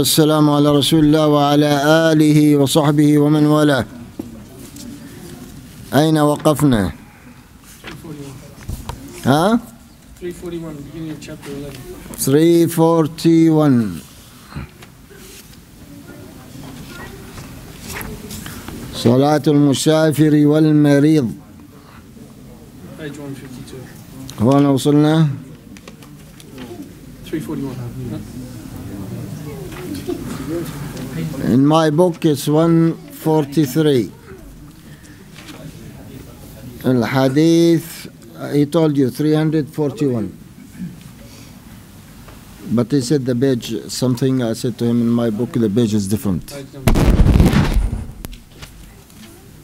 السلام على رسول الله وعلى آله وصحبه ومن والاه أين وقفنا ها 341, beginning chapter 11. 341 صلاة المسافر والمريض Page 152. هون وصلنا 341. In my book it's 143 الحديث he told you 341 but he said the page something I said to him in my book the page is different.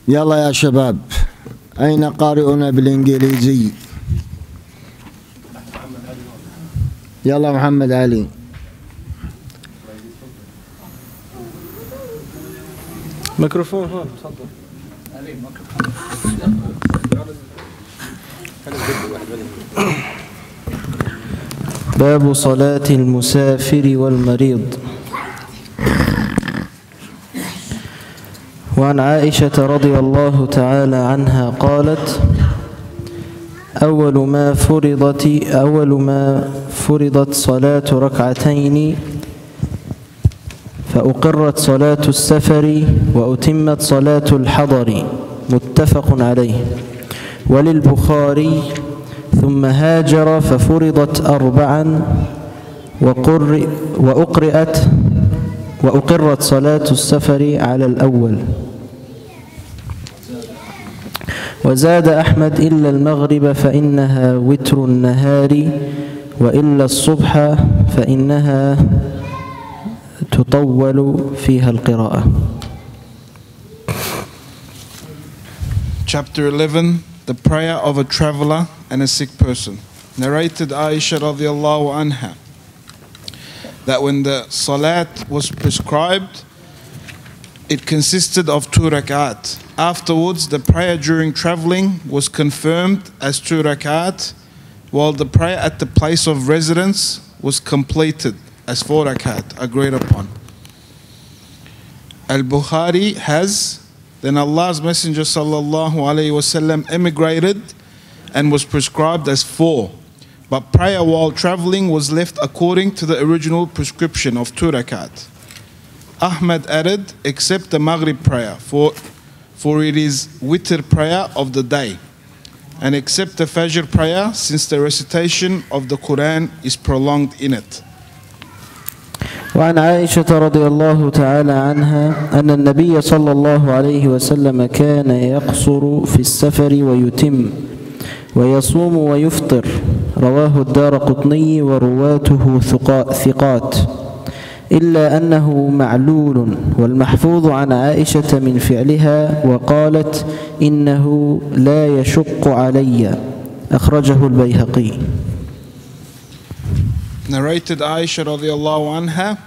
يلا يا شباب أين قارئنا بالإنجليزي يلا محمد علي ميكروفون هون تفضل باب صلاة المسافر والمريض. وعن عائشة رضي الله تعالى عنها قالت أول ما فرضت أول ما فرضت صلاة ركعتين فأقرت صلاة السفر وأتمت صلاة الحضر متفق عليه. وللبخاري ثم هاجر ففرضت أربعا وأقرأت وأقرت صلاة السفر على الأول. وزاد أحمد إلا المغرب فإنها وتر النهار وإلا الصبح فإنها تطول فيها القراءة Chapter 11 The prayer of a traveler and a sick person. Narrated Aisha radiallahu anha that when the salat was prescribed, it consisted of two rakat. Afterwards, the prayer during traveling was confirmed as two rakat, while the prayer at the place of residence was completed as four rakat, agreed upon. Al Bukhari has then Allah's Messenger sallallahu alaihi wasallam emigrated and was prescribed as four. But prayer while traveling was left according to the original prescription of two rakat. Ahmad added, except the Maghrib prayer, for, for it is witr prayer of the day. And except the Fajr prayer, since the recitation of the Quran is prolonged in it. وعن عائشة رضي الله تعالى عنها أن النبي صلى الله عليه وسلم كان يقصر في السفر ويتم ويصوم ويفطر. رواه الدار قطني ورواته ثقا- ثقات. إلا أنه معلول والمحفوظ عن عائشة من فعلها وقالت إنه لا يشق علي. أخرجه البيهقي. Narrated Aisha radiallahu anha,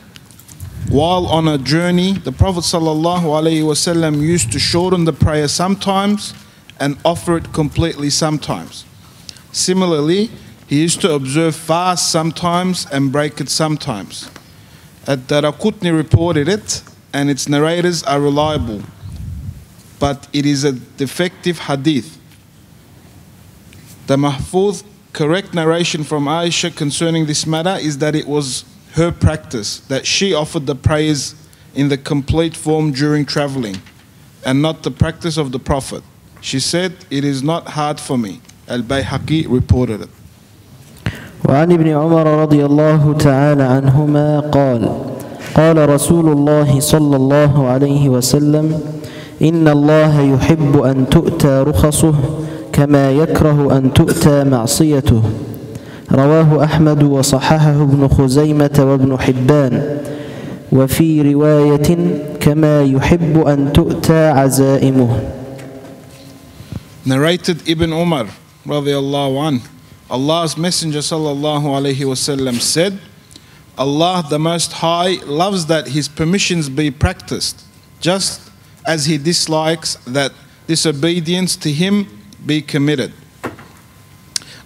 while on a journey, the Prophet wasallam used to shorten the prayer sometimes and offer it completely sometimes. Similarly, he used to observe fast sometimes and break it sometimes. At Darakutni reported it, and its narrators are reliable, but it is a defective hadith. The Mahfuz correct narration from Aisha concerning this matter is that it was her practice, that she offered the prayers in the complete form during traveling, and not the practice of the Prophet. She said, It is not hard for me. Al Bayhaqi reported it. وعن ابن عمر رضي الله تعالى عنهما قال قال رسول الله صلى الله عليه وسلم إن الله يحب أن تؤتى رخصه كما يكره أن تؤتى معصيته رواه أحمد وصححه ابن خزيمة وابن حبان وفي رواية كما يحب أن تؤتى عزائمه Narrated Ibn Umar radiallahu anh, Allah's Messenger sallallahu alaihi wasallam said, Allah the Most High loves that His permissions be practiced, just as He dislikes that disobedience to Him be committed.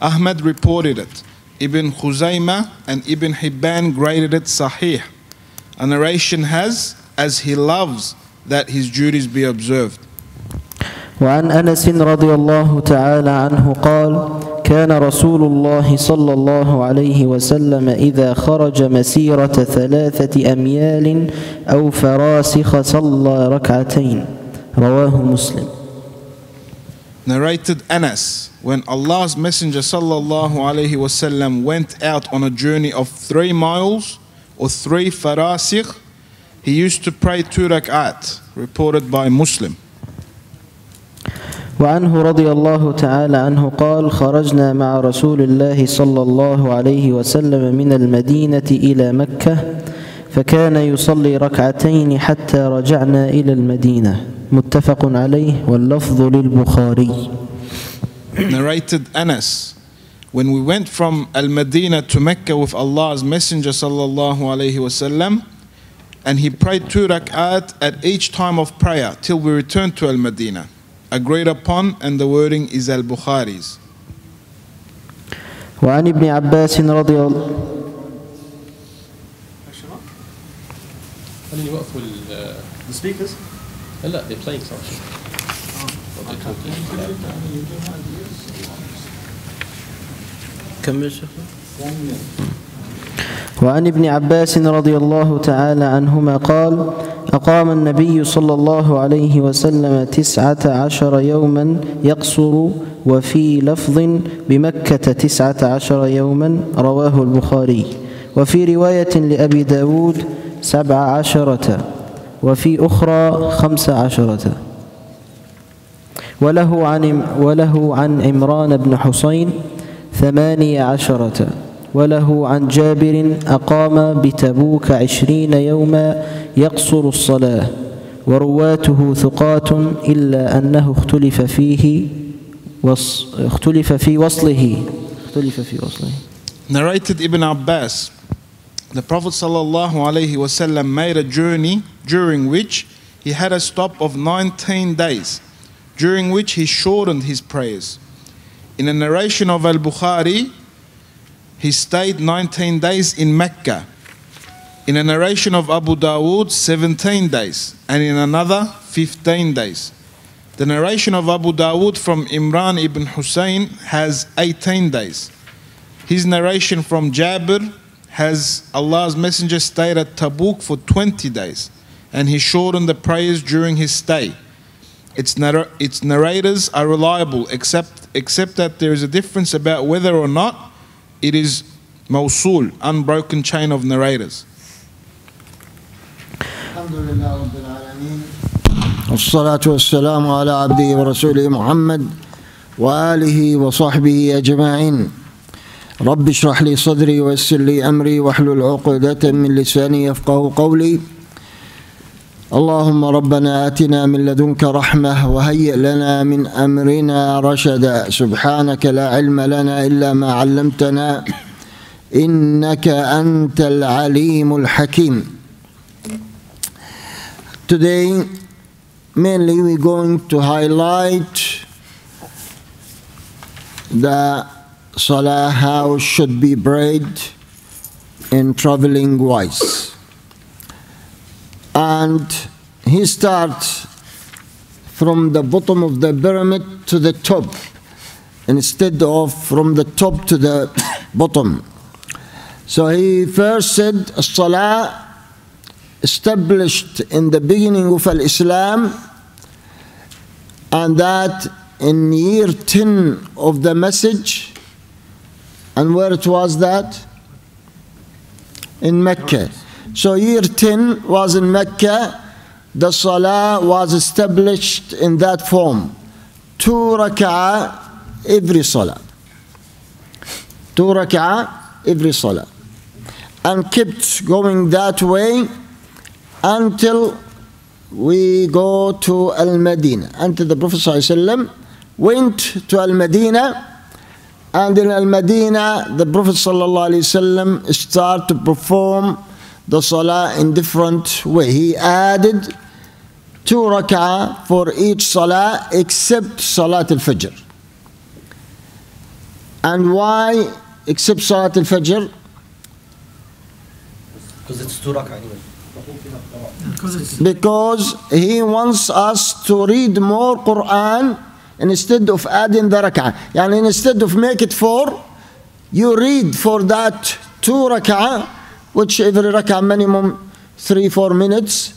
Ahmad reported it. Ibn Khuzaymah and Ibn Hibban graded it Sahih. A narration has, as he loves that his duties be observed. وعن انس رضي الله تعالى عنه قال كان رسول الله صلى الله عليه وسلم اذا خرج مسيره ثلاثة اميال أو فراسخ صلى ركعتين رواه مسلم Narrated Anas, when Allah's Messenger sallallahu alaihi wasallam went out on a journey of three miles or three farasikh, he used to pray two rak'at, reported by Muslim. وعنه رضي الله تعالى عنه قال خرجنا مع رسول الله صلى الله عليه وسلم من المدينة إلى مكة فكان يصلي ركعتين حتى رجعنا إلى المدينة متفق عليه واللفظ للبخاري Narrated Anas, when we went from Al Medina to Mecca with Allah's Messenger sallallahu alaihi wasallam, and he prayed two rak'at at each time of prayer till we returned to Al Medina. Agreed upon, and the wording is Al Bukhari's. وعن ابن عباس رضي الله خليني يوقفوا ال The speakers? لا they're playing something What they're talking about. كمل شيخ وعن ابن عباس رضي الله تعالى عنهما قال أقام النبي صلى الله عليه وسلم تسعة عشر يوما يقصر وفي لفظ بمكة تسعة عشر يوما رواه البخاري وفي رواية لأبي داود سبع عشرة وفي أخرى خمس عشرة. وله عن وله عن عمران بن حسين ثمانية عشرة. وله عن جابر أقام بتبوك عشرين يوما يقصر الصلاة. ورواته ثقات إلا أنه اختلف فيه اختلف في وصله. اختلف في وصله. Narrated Ibn Abbas, the Prophet wasallam made a journey during which he had a stop of 19 days, during which he shortened his prayers. In a narration of Al Bukhari, he stayed 19 days in Mecca. In a narration of Abu Dawood, 17 days, and in another, 15 days. The narration of Abu Dawood from Imran ibn Hussein has 18 days. His narration from Jabir has Allah's Messenger stayed at Tabuk for 20 days and he shortened the prayers during his stay. Its, narr- its narrators are reliable except, except that there is a difference about whether or not it is Mawsul, unbroken chain of narrators. الحمد لله رب العالمين والصلاة والسلام على عبده ورسوله محمد وآله وصحبه أجمعين رب اشرح لي صدري ويسر لي أمري واحلل عقدة من لساني يفقه قولي. اللهم ربنا آتنا من لدنك رحمة وهيئ لنا من أمرنا رشدا. سبحانك لا علم لنا إلا ما علمتنا. إنك أنت العليم الحكيم. Today, mainly we're going to highlight the Salah, how should be prayed in traveling wise. And he starts from the bottom of the pyramid to the top, instead of from the top to the bottom. So he first said, Salah established in the beginning of Islam, and that in year 10 of the message, and where it was that? In Mecca. So year 10 was in Mecca, the Salah was established in that form. Two rak'ah every Salah. Two rak'ah every Salah. And kept going that way until we go to Al-Madinah. Until the Prophet ﷺ went to Al Medina, and in Al Medina, the Prophet ﷺ started to perform the Salah in different way. He added two rak'ah for each Salah except Salat Al Fajr. And why except Salat Al Fajr? Because it's two rak'ah anyway. Because he wants us to read more Quran instead of adding the rak'ah. Yani instead of make it four, you read for that two rak'ah, which every rak'ah minimum three, four minutes,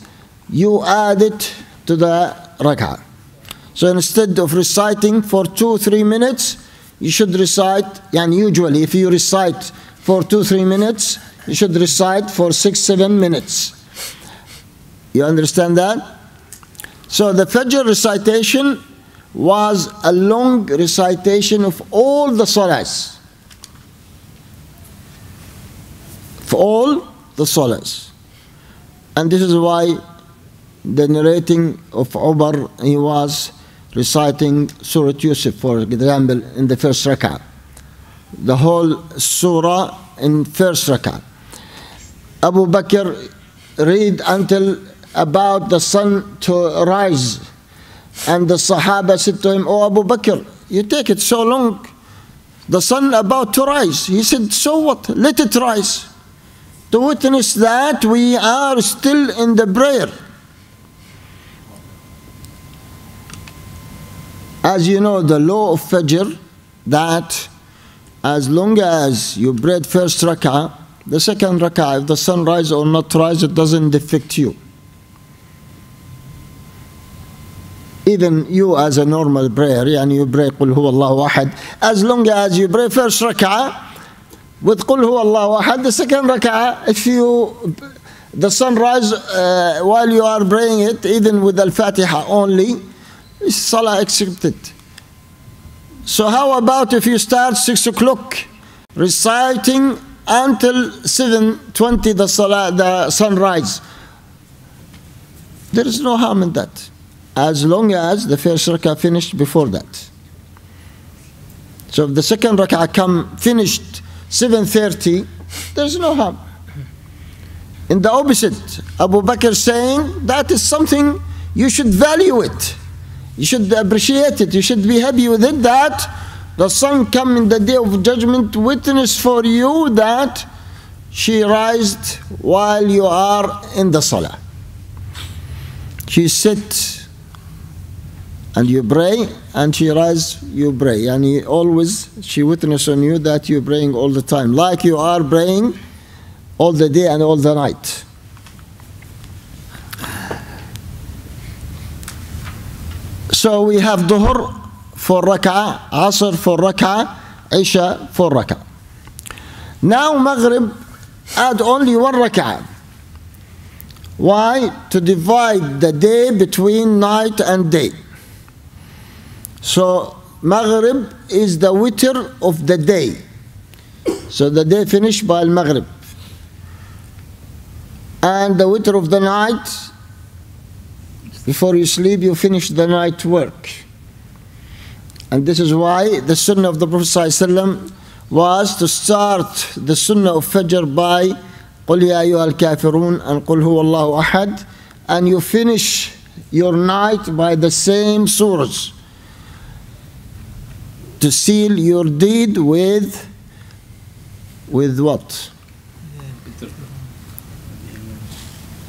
you add it to the rak'ah. So instead of reciting for two, three minutes, you should recite, and usually if you recite for two, three minutes, you should recite for six, seven minutes. You understand that? So the Fajr recitation was a long recitation of all the salahs. For all the salahs. And this is why the narrating of Umar, he was reciting Surah Yusuf, for example, in the first rak'ah. The whole surah in first rak'ah. Abu Bakr read until about the sun to rise. And the Sahaba said to him, Oh Abu Bakr, you take it so long. The sun about to rise. He said, So what? Let it rise. To witness that we are still in the prayer. As you know, the law of Fajr, that as long as you pray first rak'ah, the second rak'ah, if the sun rise or not rise, it doesn't affect you. even you as a normal prayer, and you pray with Huwa Allahu Ahad, as long as you pray first rak'ah, with Qul Huwa Allahu Ahad, the second rak'ah, if you, the sunrise, uh, while you are praying it, even with Al-Fatiha only, is Salah accepted. So how about if you start 6 o'clock reciting until 7.20 the, salah, the sunrise? There is no harm in that. As long as the first rak'ah finished before that. So if the second rak'ah come finished 7.30, there's no harm. In the opposite, Abu Bakr saying that is something you should value it. You should appreciate it. You should be happy with it that the sun come in the day of judgment witness for you that she rised while you are in the salah. She sit and you pray and she rise, you pray. And he always, she witness on you that you're praying all the time. Like you are praying all the day and all the night. So we have Dhuhr four rak'ah, Asr four rak'ah, Isha four rak'ah. Now Maghrib add only one rak'ah. Why? To divide the day between night and day. So Maghrib is the witr of the day. So the day finished by Maghrib. And the witr of the night, before you sleep, you finish the night work. And this is why the sunnah of the Prophet ﷺ was to start the sunnah of Fajr by قُلْ يَا أَيُّهَا الْكَافِرُونَ and قُلْ هُوَ اللَّهُ أَحَدٌ and you finish your night by the same surahs to seal your deed with with what?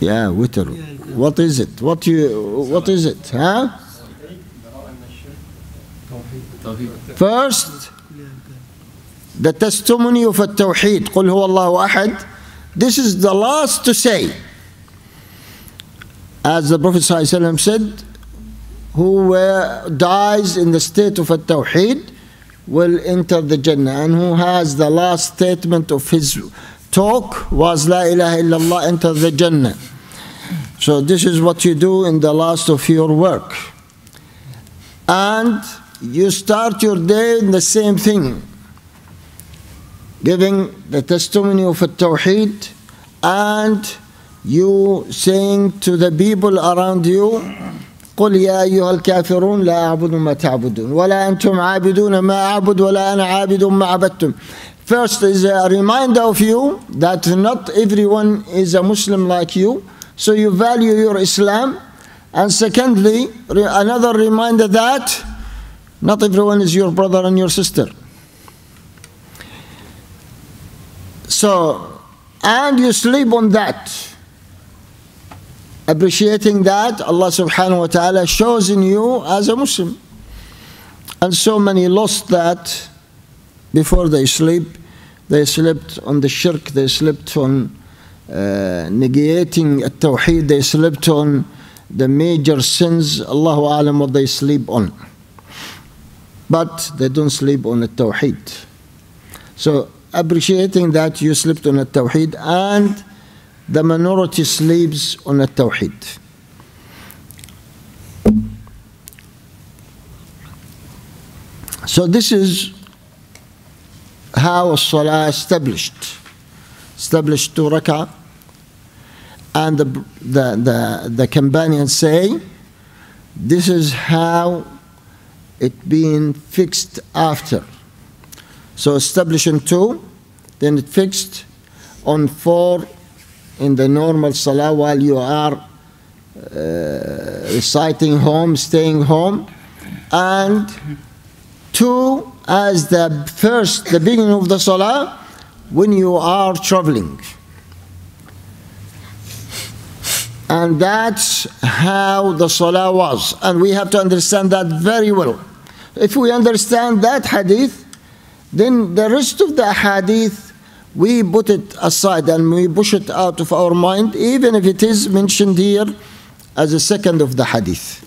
Yeah, witr. What is it? What you? What is it? Huh? First, the testimony of a tawheed. قل هو الله أحد. This is the last to say. As the Prophet ﷺ said, who uh, dies in the state of a tawheed will enter the Jannah, and who has the last statement of his talk was La ilaha illallah enter the Jannah. So this is what you do in the last of your work. And you start your day in the same thing, giving the testimony of a Tawheed and you saying to the people around you, قل يا أيها الكافرون لا أعبد ما تعبدون ولا أنتم عابدون ما أعبد ولا أنا عابد ما عبدتم First is a reminder of you that not everyone is a Muslim like you so you value your Islam. And secondly, another reminder that not everyone is your brother and your sister. So, and you sleep on that. Appreciating that Allah subhanahu wa ta'ala shows in you as a Muslim. And so many lost that before they sleep. They slept on the shirk, they slept on uh, negating at-tawheed, they slept on the major sins, Allahu alam what they sleep on. But they don't sleep on the tawheed. So appreciating that you slept on the tawheed and the minority sleeps on at-tawheed. So this is how a salah established. Established two rak'ah. And the, the, the, the companions say, this is how it being fixed after. So establishing two, then it fixed on four in the normal salah while you are uh, reciting home, staying home, and two as the first, the beginning of the salah when you are traveling. And that's how the salah was. And we have to understand that very well. If we understand that hadith, then the rest of the hadith we put it aside and we push it out of our mind, even if it is mentioned here as a second of the hadith.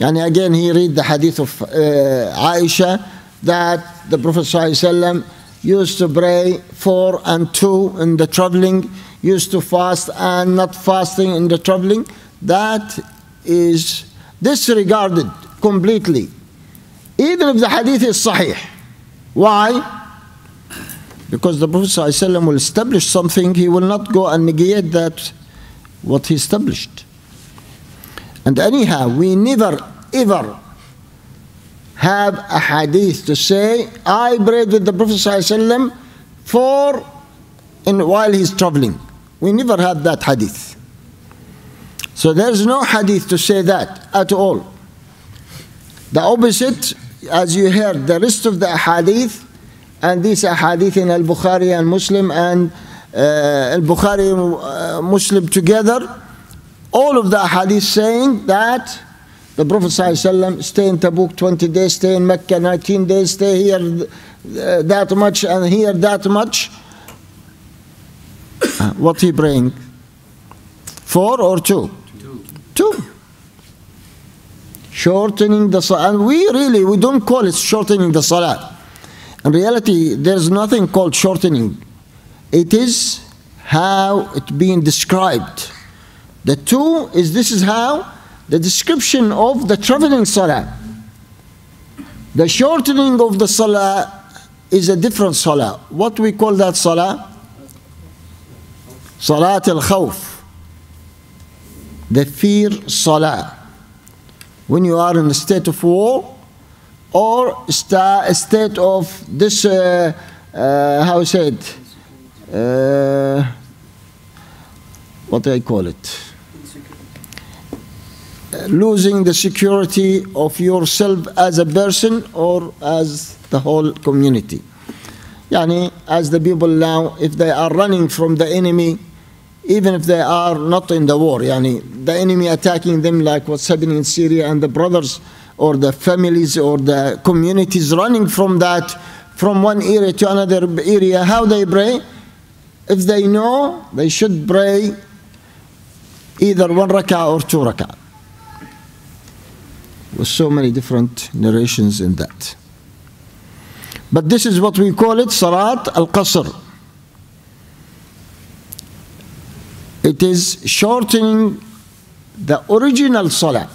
And again, he read the hadith of uh, Aisha that the Prophet ﷺ used to pray four and two in the traveling, used to fast and not fasting in the traveling. That is disregarded completely, even if the hadith is sahih. Why? Because the Prophet ﷺ will establish something, he will not go and negate that what he established. And anyhow, we never ever have a hadith to say, I prayed with the Prophet ﷺ for in while he's traveling. We never have that hadith. So there's no hadith to say that at all. The opposite, as you heard, the rest of the hadith, and these are hadith in Al-Bukhari and Muslim and uh, Al-Bukhari uh, Muslim together, all of the hadith saying that the Prophet ﷺ stay in Tabuk 20 days, stay in Mecca 19 days, stay here uh, that much and here that much. what he bring? Four or two? Two. Two. Shortening the salah. And we really, we don't call it shortening the salah. In reality, there's nothing called shortening. It is how it being described. The two is this is how the description of the traveling salah. The shortening of the salah is a different salah. What we call that salah? Salat al khawf. The fear salah. When you are in a state of war or a state of this, uh, uh, how say it? Uh, what do I call it? losing the security of yourself as a person or as the whole community. Yani, as the people now, if they are running from the enemy, even if they are not in the war, yani, the enemy attacking them like what's happening in Syria and the brothers or the families or the communities running from that, from one area to another area, how they pray? If they know, they should pray either one rak'ah or two rak'ah with so many different narrations in that. But this is what we call it Salat al Qasr. It is shortening the original Salah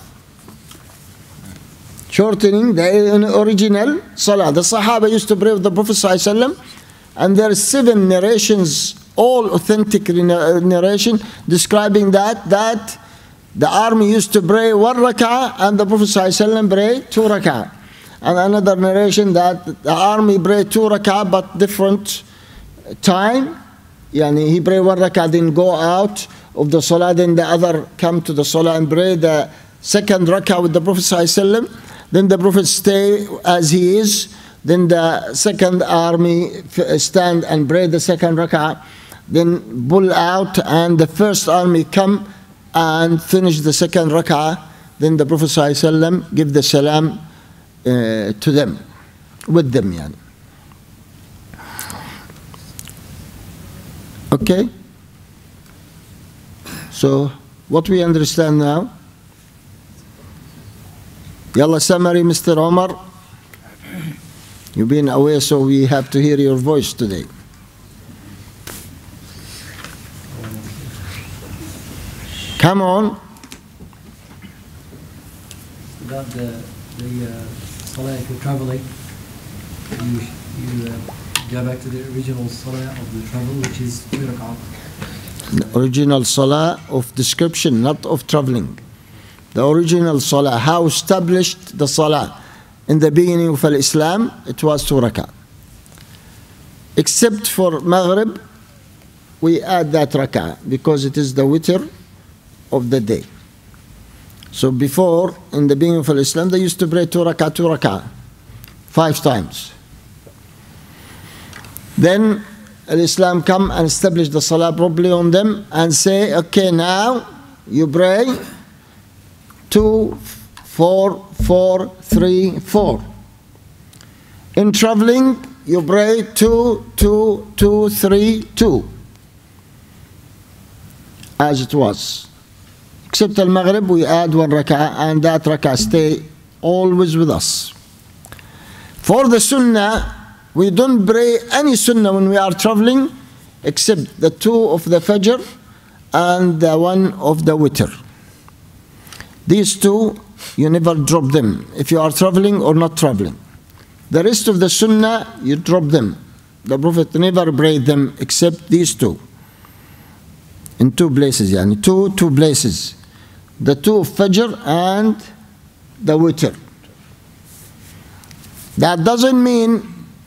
Shortening the original Salah. The Sahaba used to pray with the Prophet ﷺ, and there are seven narrations, all authentic narration, describing that, that the army used to pray one rak'ah and the Prophet ﷺ prayed two rak'ah. And another narration that the army prayed two rak'ah but different time. Yani he prayed one rak'ah, then go out of the salah, then the other come to the salah and pray the second rak'ah with the Prophet ﷺ. then the Prophet stay as he is. Then the second army stand and pray the second rak'ah. Then pull out and the first army come and finish the second rak'ah, then the Prophet ﷺ give the salam uh, to them, with them yani. Okay? So, what we understand now? Yalla summary, Mr. Omar. You've been away, so we have to hear your voice today. Come on. about the, the uh, salah if you're traveling, you, you uh, go back to the original salah of the travel, which is two. The original salah of description, not of traveling. The original salah, how established the salah in the beginning of Islam, it was two rak'ah. Except for Maghrib, we add that rak'ah because it is the witr of the day. So before, in the beginning of Islam, they used to pray two rak'ah, two rak'ah, five times. Then Islam come and establish the salah properly on them and say, okay, now you pray two, four, four, three, four. In traveling, you pray two, two, two, three, two. As it was. Except al Maghrib, we add one rak'ah and that rak'ah stay always with us. For the sunnah, we don't pray any sunnah when we are traveling except the two of the fajr and the one of the witr. These two, you never drop them if you are traveling or not traveling. The rest of the sunnah, you drop them. The Prophet never prayed them except these two. In two places, yani two, two places. The two of Fajr and the witr. That doesn't mean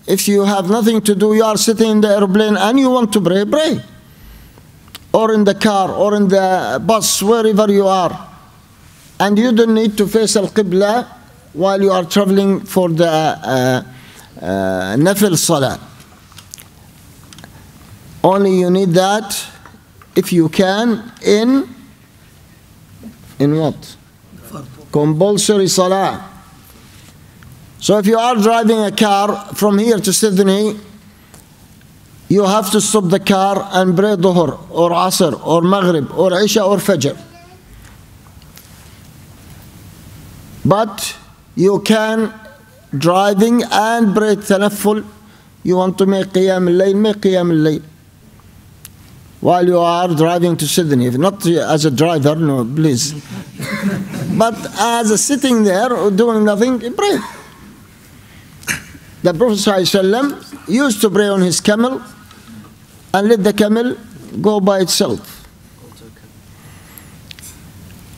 if you have nothing to do, you are sitting in the airplane and you want to pray, pray. Or in the car, or in the bus, wherever you are. And you don't need to face Al Qibla while you are traveling for the uh, uh, Nafil Salah. Only you need that if you can in in what? Compulsory Salah. So if you are driving a car from here to Sydney, you have to stop the car and pray Dhuhr or Asr or Maghrib or Isha or Fajr. But you can driving and pray Tanafful. You want to make Qiyam al-Layl, make Qiyam al-Layl. While you are driving to Sydney, not as a driver, no, please. but as a sitting there doing nothing, pray. The Prophet used to pray on his camel and let the camel go by itself.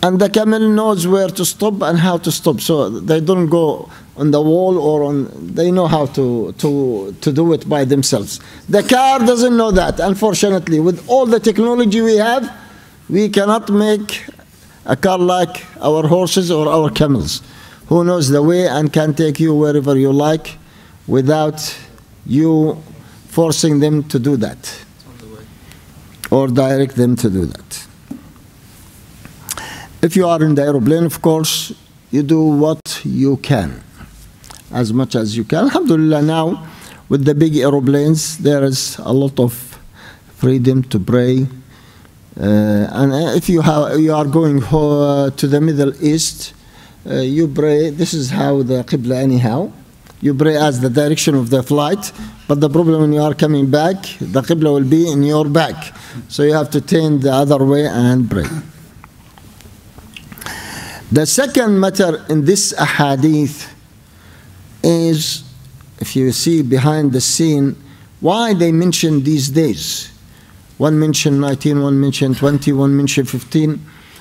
And the camel knows where to stop and how to stop, so they don't go on the wall or on, they know how to, to, to do it by themselves. The car doesn't know that, unfortunately. With all the technology we have, we cannot make a car like our horses or our camels, who knows the way and can take you wherever you like without you forcing them to do that or direct them to do that. If you are in the aeroplane, of course, you do what you can, as much as you can. Alhamdulillah, now with the big aeroplanes, there is a lot of freedom to pray. Uh, and if you, have, you are going uh, to the Middle East, uh, you pray. This is how the Qibla, anyhow you pray as the direction of the flight, but the problem when you are coming back, the Qibla will be in your back. So you have to turn the other way and pray. The second matter in this ahadith is, if you see behind the scene, why they mention these days. One mentioned 19, one mentioned 20, one mention 15,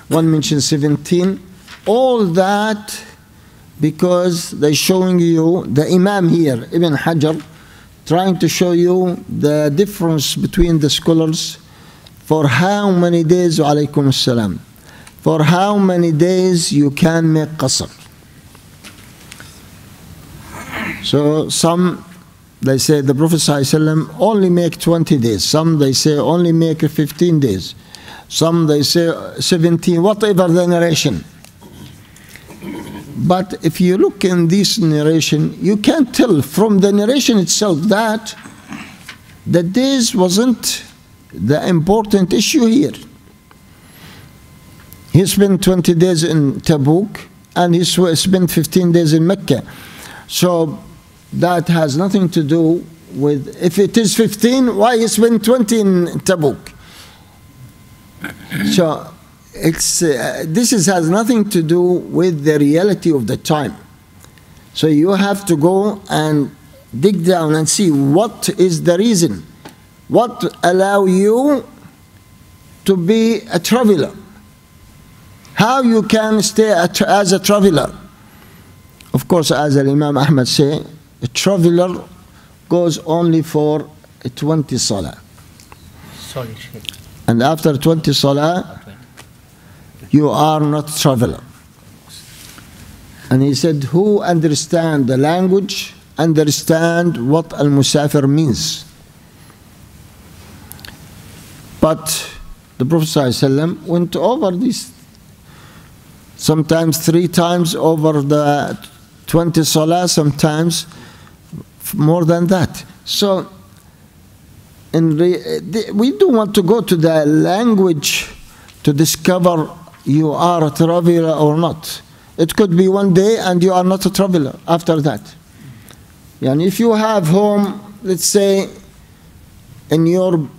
one mentioned 17. All that because they're showing you the Imam here, Ibn Hajar, trying to show you the difference between the scholars for how many days, alaykum salam, for how many days you can make qasr. So some they say the Prophet ﷺ only make 20 days. Some they say only make 15 days. some they say 17, whatever the narration. But if you look in this narration, you can't tell from the narration itself that the days wasn't the important issue here. He spent 20 days in Tabuk and he spent 15 days in Mecca. So that has nothing to do with, if it is 15, why he spent 20 in Tabuk? So it's, uh, this is, has nothing to do with the reality of the time. So you have to go and dig down and see what is the reason, what allow you to be a traveler, how you can stay as a traveler. Of course, as Imam Ahmad say, a traveler goes only for 20 salah. Sorry, And after 20 salah, you are not traveler. And he said, who understand the language, understand what al-musafir means. But the Prophet ﷺ went over this, sometimes three times over the 20 salah, sometimes more than that. So we don't want to go to the language to discover you are a traveler or not. It could be one day and you are not a traveler after that. And if you have home, let's say, in your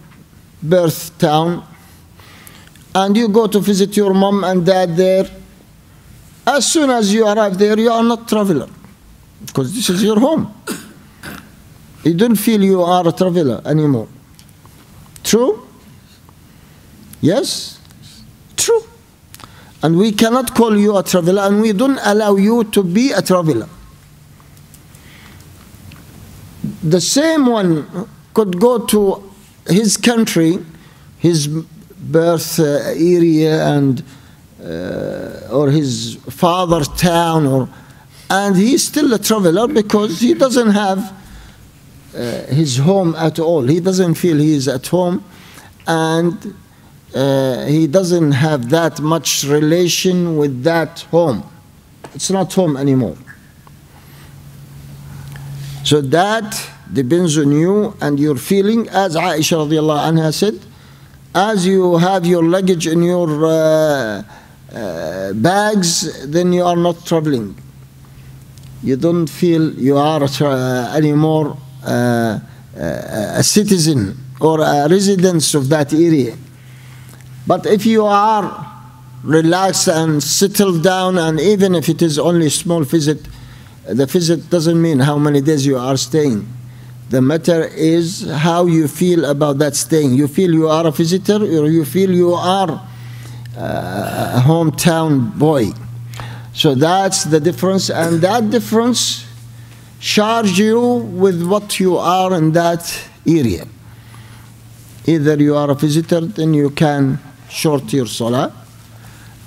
birth town, and you go to visit your mom and dad there, as soon as you arrive there, you are not traveler, because this is your home. You don't feel you are a traveler anymore. True? Yes? True. And we cannot call you a traveler and we don't allow you to be a traveler. The same one could go to his country, his birth uh, area and uh, or his father's town or and he's still a traveler because he doesn't have uh, his home at all. He doesn't feel he is at home, and uh, he doesn't have that much relation with that home. It's not home anymore. So that depends on you and your feeling, as Aisha said, as you have your luggage in your uh, uh, bags, then you are not traveling. You don't feel you are uh, anymore uh, a citizen or a resident of that area. But if you are relaxed and settled down, and even if it is only a small visit, the visit doesn't mean how many days you are staying. The matter is how you feel about that staying. You feel you are a visitor, or you feel you are uh, a hometown boy. So that's the difference, and that difference charge you with what you are in that area. Either you are a visitor, then you can short your salah,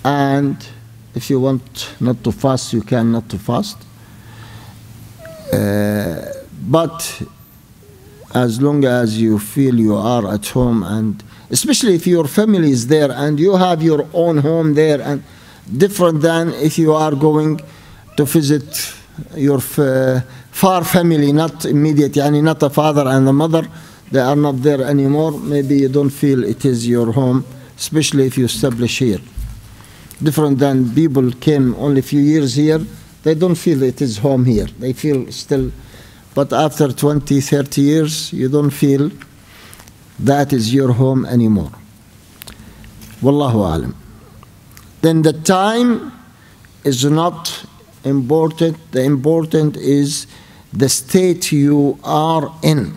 and if you want not to fast, you can not to fast. Uh, but as long as you feel you are at home, and especially if your family is there and you have your own home there, and different than if you are going to visit your f- uh, far family, not immediate, yani not a father and a mother, they are not there anymore. Maybe you don't feel it is your home, especially if you establish here. Different than people came only few years here, they don't feel it is home here. They feel still, but after 20, 30 years, you don't feel that is your home anymore. Wallahu alam. Then the time is not important. The important is the state you are in.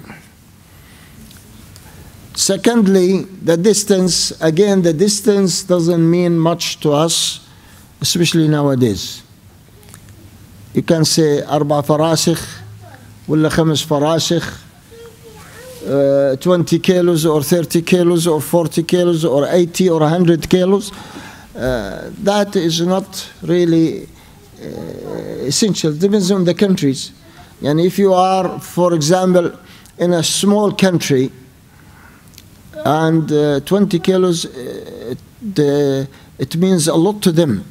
Secondly, the distance. Again, the distance doesn't mean much to us, especially nowadays. You can say أربع فراسخ ولا خمس فراسخ uh, 20 kilos or 30 kilos or 40 kilos or 80 or 100 kilos. Uh, that is not really uh, essential. Depends on the countries. And if you are, for example, in a small country, and uh, 20 kilos, uh, it means a lot to them.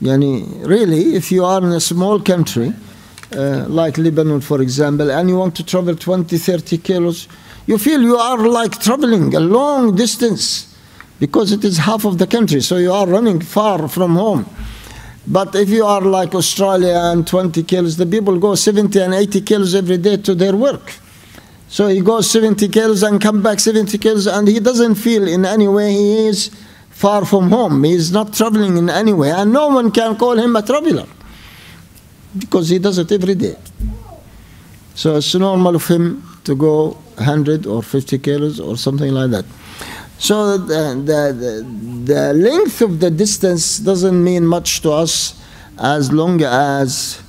Yani, really, if you are in a small country, uh, like Lebanon, for example, and you want to travel 20, 30 kilos, you feel you are like traveling a long distance because it is half of the country, so you are running far from home. But if you are like Australia and 20 kilos, the people go 70 and 80 kilos every day to their work. So he goes 70 kilos and come back 70 kilos, and he doesn't feel in any way he is far from home. He is not traveling in any way, and no one can call him a traveler because he does it every day. So it's normal of him to go 100 or 50 kilos or something like that. So the, the, the, length of the distance doesn't mean much to us as long as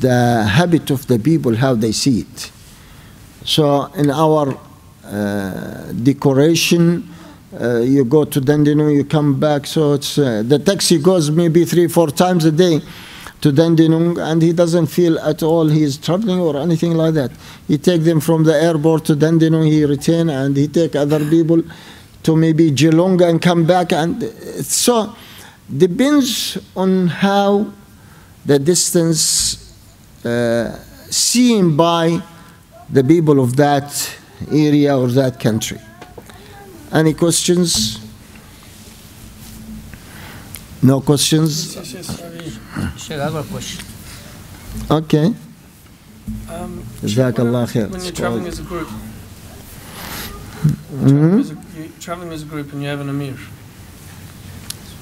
the habit of the people, how they see it. So in our uh, decoration, uh, you go to Dandenong, you come back, so it's, uh, the taxi goes maybe three, four times a day to Dandenong and he doesn't feel at all he is traveling or anything like that. He take them from the airport to Dandenong, he return and he take other people to maybe Geelong and come back and so depends on how the distance uh, seen by the people of that area or that country. Any questions? No questions? Yes, yes, yes, question. Okay. Um, When you're traveling as a group, mm -hmm. as a, you're traveling as a group and you have an emir,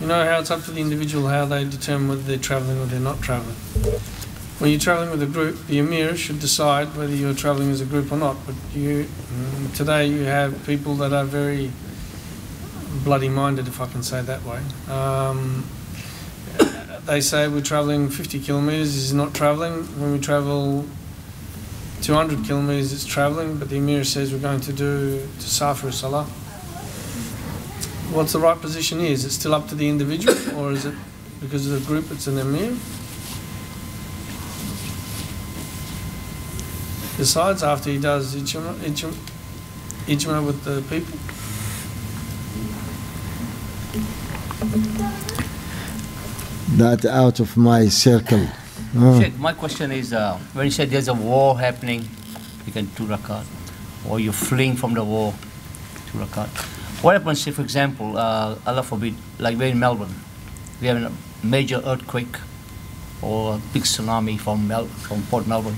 you know how it's up to the individual how they determine whether they're traveling or they're not traveling. When you're traveling with a group, the emir should decide whether you're traveling as a group or not. But you, mm, today, you have people that are very bloody minded, if I can say that way. Um, they say we're traveling 50 kilometres is not traveling. When we travel 200 kilometres, it's traveling, but the Emir says we're going to do to Safar Salah. What's the right position here? Is it still up to the individual, or is it because of the group it's an Emir? Decides after he does ijma, ijma, ijma with the people. That out of my circle. Oh. Sheikh, my question is, uh, when you said there's a war happening, you can two rakat, or you're fleeing from the war, two rakat. What happens if, for example, uh, Allah forbid, like we're in Melbourne, we have a major earthquake or a big tsunami from Mel- from Port Melbourne.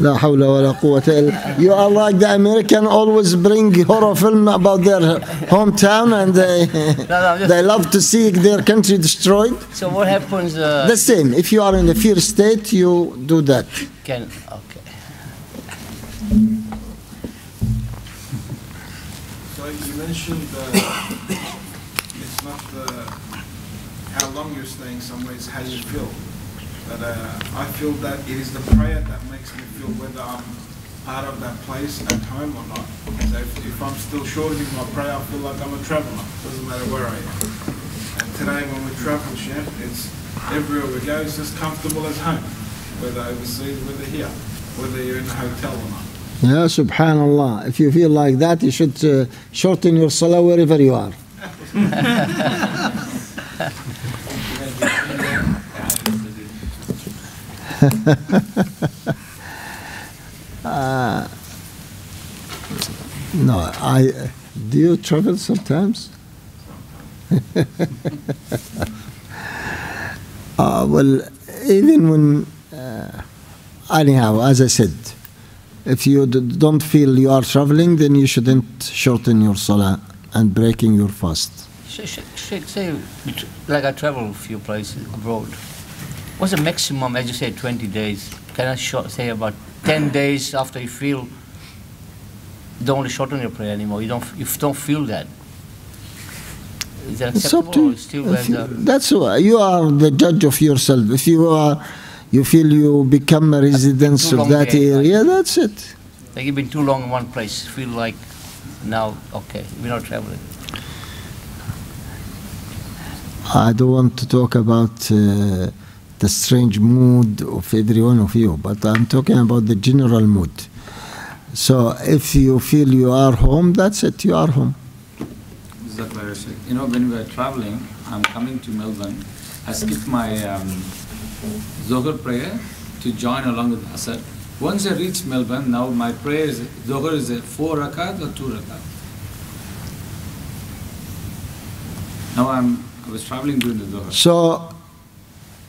La hawla wa la quwwata You are like the American always bring horror film about their hometown and they, no, no, they love to see their country destroyed. So what happens? Uh, the same. If you are in the fear state, you do that. Can, okay. So you mentioned uh, it's not the, uh, how long you're staying somewhere, it's how you feel. But uh, I feel that it is the prayer that makes me feel whether I'm part of that place at home or not. So if, if I'm still shortening my prayer, I feel like I'm a traveller. Doesn't matter where I am. And today when we travel, Chef, it's everywhere we go, it's as comfortable as home. Whether overseas, whether here, whether you're in a hotel or not. Yeah, subhanallah. If you feel like that, you should uh, shorten your salah wherever you are. Uh, no, I. Do you travel sometimes? uh, well, even when. Uh, anyhow, as I said, if you don't feel you are traveling, then you shouldn't shorten your salah and breaking your fast. Sheikh, say, like I travel a few places abroad. What's the maximum, as you say, 20 days? Can I short, say about 10 days after you feel, don't want to shorten your prayer anymore, you don't, you don't feel that? Is that It's up acceptable to or still you, that's why you are the judge of yourself. If you are, you feel you become a resident of that day, like- area. That's it. like you've been too long in one place, feel like now, okay, we're not traveling. I don't want to talk about uh, the strange mood of every one of you, but I'm talking about the general mood. So if you feel you are home, that's it, you are home. You know, when we are traveling, I'm coming to Melbourne, I skip my um, Zohar prayer to join along with Asr. Once I reach Melbourne, now my prayer is, Zohar is a four rakat or two rakat? Now I'm, I was traveling during the Zohar. So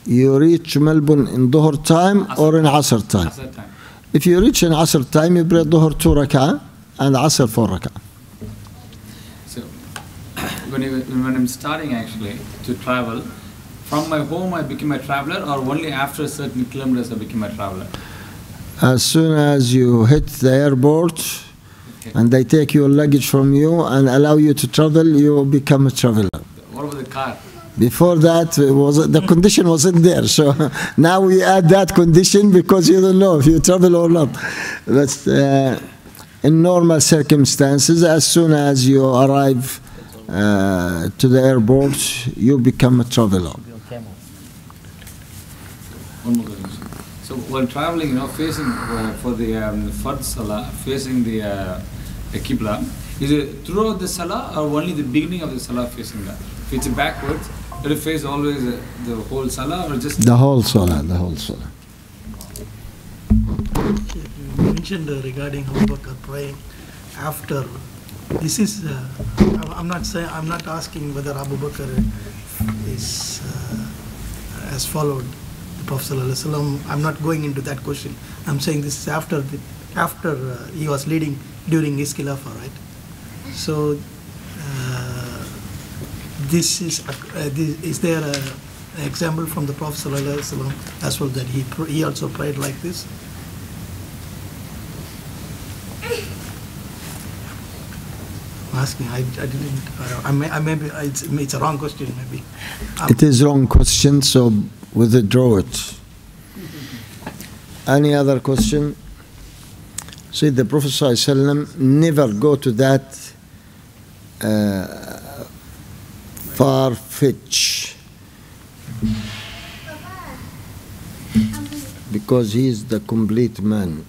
you reach Melbourne in Dhuhr time or in Asr time? Asr time. If you reach in Asr time, you pray Dhuhr two rak'ah and Asr four rak'ah. So when, I, when I'm starting actually to travel, from my home I became a traveler or only after a certain kilometers I became a traveler? As soon as you hit the airport Okay. and they take your luggage from you and allow you to travel, you become a traveler. What about the car? Before that, it was the condition wasn't there. So now we add that condition because you don't know if you travel or not. But uh, in normal circumstances, as soon as you arrive uh, to the airport, you become a traveler. So while traveling, you know, facing uh, for the um, Fard Salah, facing the, uh, the Qibla, is it throughout the Salah or only the beginning of the Salah facing that? If it's backwards, will it face always uh, the whole Salah or just The whole salah, the whole salah. You mentioned uh, regarding Abu Bakr praying after. This is, uh, I'm- I'm not saying, I'm not asking whether Abu Bakr is, uh, has followed the Prophet Sallallahu Alaihi Wasallam. I'm not going into that question. I'm saying this is after, the, after uh, he was leading during his Khilafah, right? So, this is, uh, this, is there a, an example from the Prophet as well that he, he also prayed like this? I'm asking, I, I didn't, I, I may, I may be, it's, it's a wrong question maybe. Um, It is wrong question, so withdraw it. Any other question? See, the Prophet never go to that uh, far fetch because he is the complete man.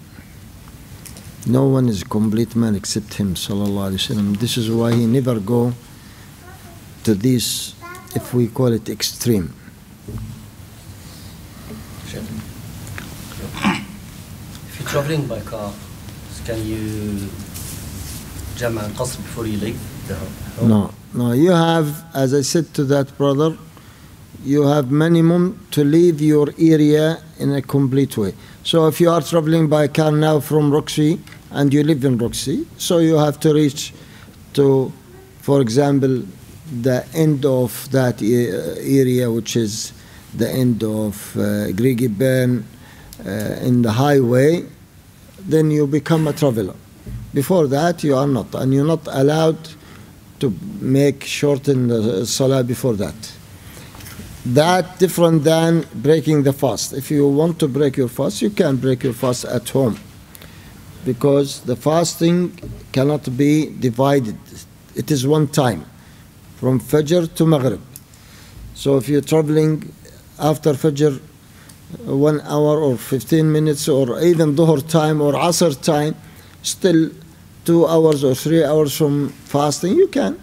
No one is a complete man except him, sallallahu alaihi wasallam. This is why he never go to this, if we call it extreme. If you're traveling by car, can you jam and qasr before you leave the home? No, no, you have, as I said to that brother, you have minimum to leave your area in a complete way. So if you are traveling by car now from Roxy and you live in Roxy, so you have to reach to, for example, the end of that e- area, which is the end of uh, uh, in the highway, then you become a traveler. Before that, you are not, and you're not allowed to make shorten the salah before that. That different than breaking the fast. If you want to break your fast, you can break your fast at home, because the fasting cannot be divided. It is one time, from Fajr to Maghrib. So if you're traveling after Fajr, uh, one hour or 15 minutes, or even Dhuhr time or Asr time, still two hours or three hours from fasting, you can,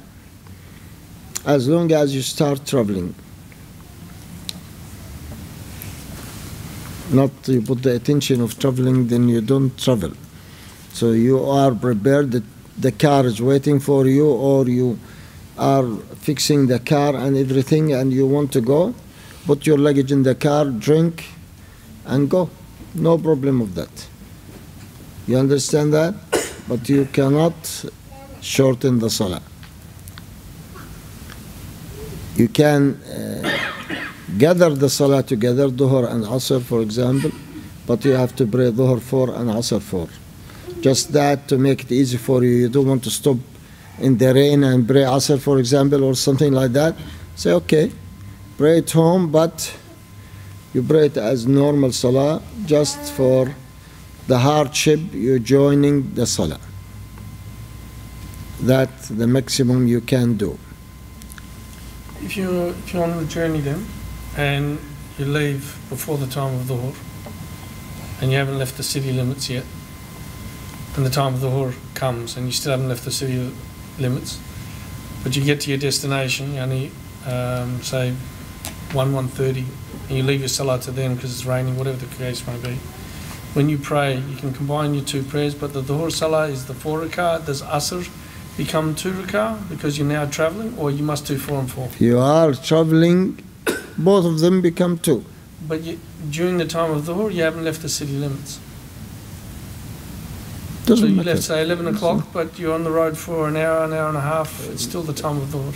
as long as you start traveling. Not you put the attention of traveling, then you don't travel. So you are prepared, the, the car is waiting for you, or you are fixing the car and everything, and you want to go, put your luggage in the car, drink, and go. No problem of that. You understand that? But you cannot shorten the salah. You can uh, gather the salah together, Dhuhr and Asr, for example, but you have to pray Dhuhr 4 and Asr 4. Just that to make it easy for you. You don't want to stop in the rain and pray Asr, for example, or something like that. Say, okay, pray at home, but you pray it as normal salah, just for the hardship, you're joining the salah. That's the maximum you can do. If you're, if you're on the journey then, and you leave before the time of the Dhuhr, and you haven't left the city limits yet, and the time of the Dhuhr comes and you still haven't left the city limits, but you get to your destination, you only, um, say, 1, 1.30, and you leave your salah to then because it's raining, whatever the case may be. When you pray, you can combine your two prayers, but the Dhuhr salah is the four rakah. Does Asr become two rakah because you're now traveling, or you must do four and four? If you are traveling, both of them become two. But you, during the time of Dhuhr, you haven't left the city limits. Doesn't so you matter. left, say, 11 o'clock, but you're on the road for an hour, an hour and a half, it's still the time of Dhuhr.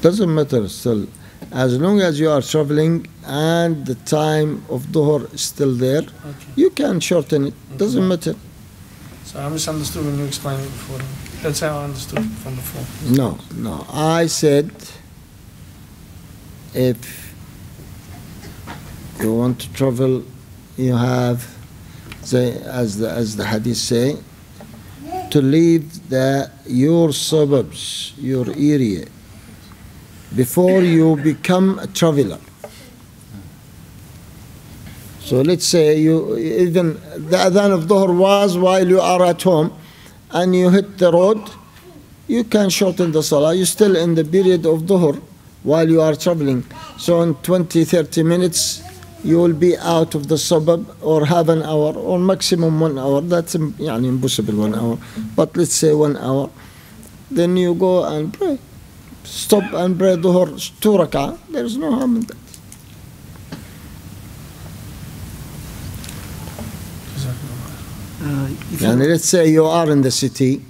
Doesn't matter still. As long as you are traveling and the time of Dhuhr is still there, Okay. you can shorten it. Doesn't matter. So I misunderstood when you explained it before. That's how I understood from before. No, no. I said if you want to travel, you have, the, as the as the hadith say, to leave the your suburbs, your area, before you become a traveler. So let's say you even the adhan of Dhuhr was while you are at home and you hit the road, you can shorten the salah. You're still in the period of Dhuhr while you are traveling. So in 20, 30 minutes, you will be out of the suburb or have an hour or maximum one hour. That's yeah, impossible one hour. But let's say one hour. Then you go and pray. Stop and pray dhuhr two rak'ah. There is no harm in that. Uh, And let's say you are in the city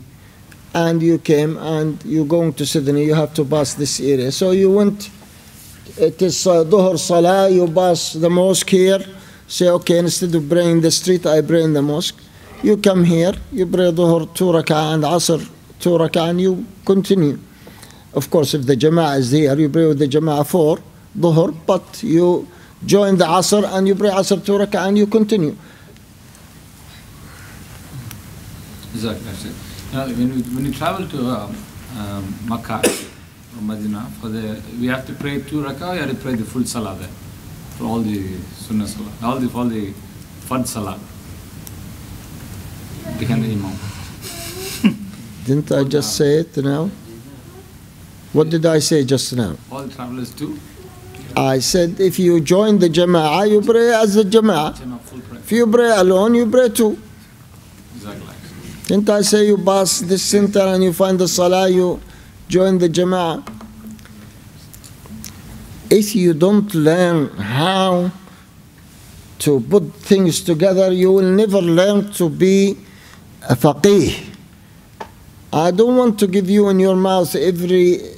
and you came and you're going to Sydney, you have to pass this area. So you went, it is uh, Dhuhr Salah, you pass the mosque here, say, okay, instead of praying in the street, I pray in the mosque. You come here, you pray Dhuhr two rak'ah and Asr two rak'ah and you continue. Of course, if the Jama'ah is here, you pray with the Jama'ah four, Dhuhr, but you join the Asr and you pray Asr two rak'ah and you continue. Exactly. You when, we, when you travel to um, um, Makkah or Medina, for the, we have to pray two rakah, we have to pray the full salah there. For all the sunnah salah, all the, all the fard salah. Behind the imam. Didn't I just say it now? What did I say just now? All travelers do. I said if you join the Jama'ah, you pray as a Jama'ah. Jannah full pray. If you pray alone, you pray too. Exactly. Didn't I say you pass this center and you find the Salah, you join the Jama'ah? If you don't learn how to put things together, you will never learn to be a faqih. I don't want to give you in your mouth every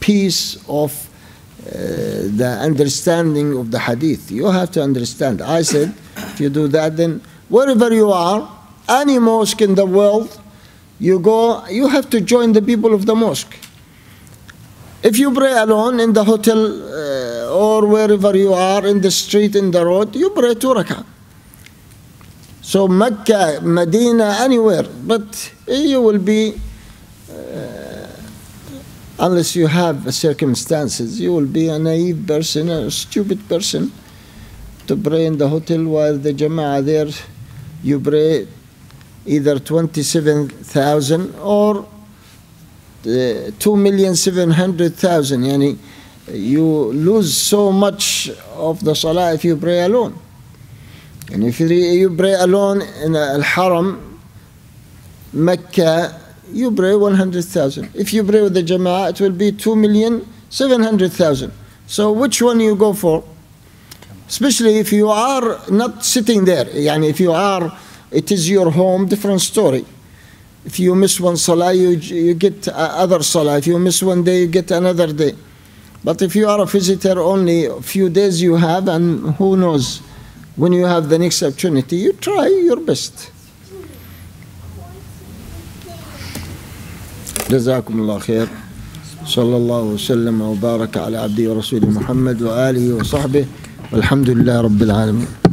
piece of uh, the understanding of the hadith. You have to understand. I said, if you do that, then wherever you are, any mosque in the world, you go, you have to join the people of the mosque. If you pray alone in the hotel uh, or wherever you are, in the street, in the road, you pray two rak'ah. So Mecca, Medina, anywhere, but you will be, uh, unless you have circumstances, you will be a naive person, a stupid person, to pray in the hotel while the Jama'ah there, you pray either 27,000 or uh, 2,700,000. Yani you lose so much of the salah if you pray alone. And if you you pray alone in Al Haram, Mecca, you pray 100,000. If you pray with the Jama'ah, it will be 2,700,000. So which one you go for? Especially if you are not sitting there. Yani if you are, it is your home, different story. If you miss one salah, you, you get other salah. If you miss one day, you get another day. But if you are a visitor, only a few days you have, and who knows when you have the next opportunity, you try your best. جزاكم الله خير. صلى الله وسلم وبارك على عبده ورسوله محمد وآله وصحبه والحمد لله رب العالمين.